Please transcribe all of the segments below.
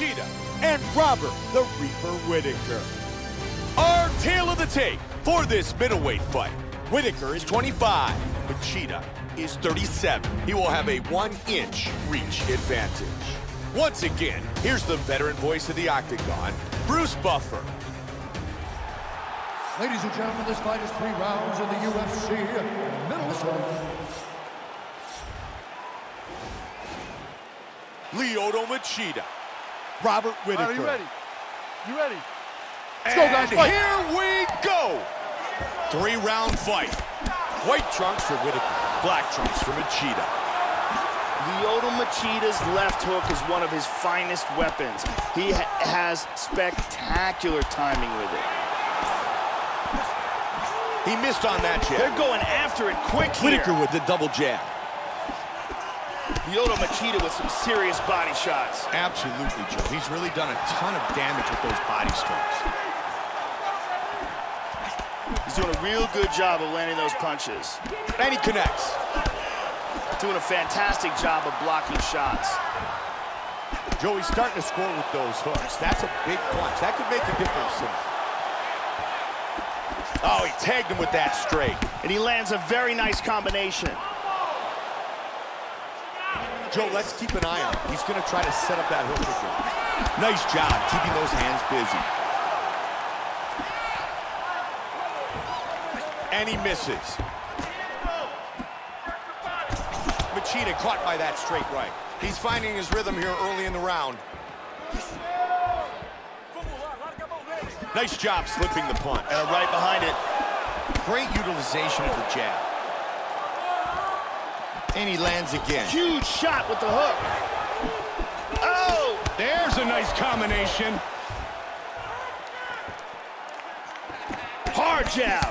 Machida and Robert the Reaper Whittaker. Our tale of the tape for this middleweight fight. Whittaker is 25, Machida is 37. He will have a one-inch reach advantage. Once again, here's the veteran voice of the Octagon, Bruce Buffer. Ladies and gentlemen, this fight is three rounds in the UFC middleweight. Lyoto Machida, Robert Whittaker. Are you ready? You ready? Let's and go, guys, fight. here we go. Three-round fight. White trunks for Whittaker, black trunks for Machida. Lyoto Machida's left hook is one of his finest weapons. He ha has spectacular timing with it. He missed on that jab. They're going after it quick here. Whittaker with the double jab. Lyoto Machida with some serious body shots. Absolutely, Joe. He's really done a ton of damage with those body strikes. He's doing a real good job of landing those punches. And he connects. Doing a fantastic job of blocking shots. Joey's starting to score with those hooks. That's a big punch. That could make a difference. Oh, he tagged him with that straight. And he lands a very nice combination. Joe, let's keep an eye on him. He's going to try to set up that hook again. Nice job keeping those hands busy. And he misses. Machida caught by that straight right. He's finding his rhythm here early in the round. Nice job slipping the punch. And a right behind it. Great utilization of the jab. And he lands again. Huge shot with the hook. Oh! There's a nice combination. Hard jab.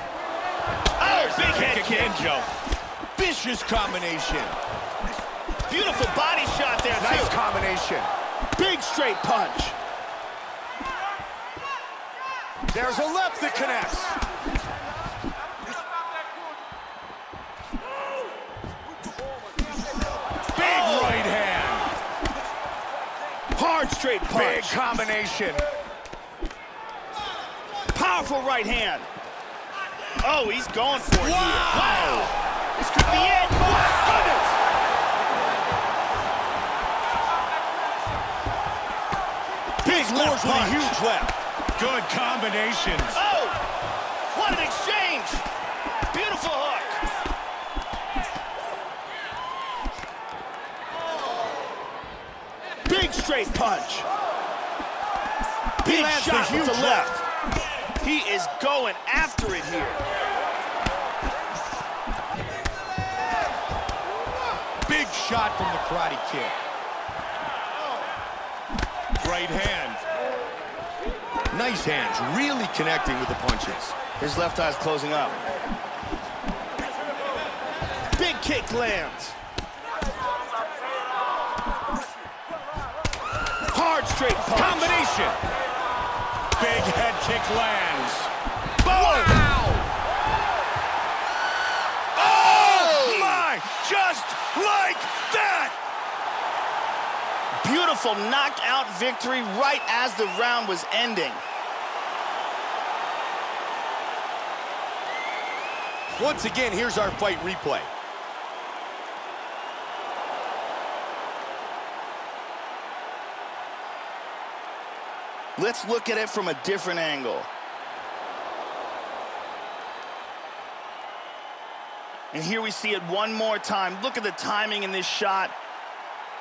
Oh, big head kick. again, Joe. Vicious combination. Beautiful body shot there, Nice too. combination. Big straight punch. There's a left that connects. Big right hand. Hard straight punch. Big combination. Powerful right hand. Oh, he's going for it Wow. here. Wow. This could be it. Goodness. Big left with a huge left. Good combinations. Oh! What an exchange! Beautiful hook. Big straight punch. Big lands the shot with the left. He is going after it here. Big shot from the karate kick. Right hand. Nice hands, really connecting with the punches. His left eye's closing up. Big kick lands. Hard straight. Combination. Big head kick lands. Wow! Oh, my! Just like that! Beautiful knockout victory right as the round was ending. Once again, here's our fight replay. Let's look at it from a different angle. And here we see it one more time. Look at the timing in this shot.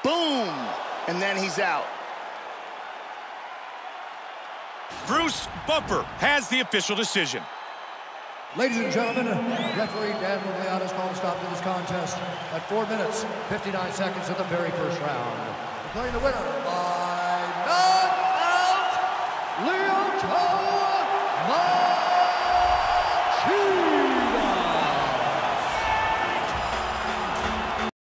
Boom! And then he's out. Bruce Buffer has the official decision. Ladies and gentlemen, referee Dan Muglia called a stop to this contest at 4 minutes, 59 seconds of the very first round. Declaring the winner by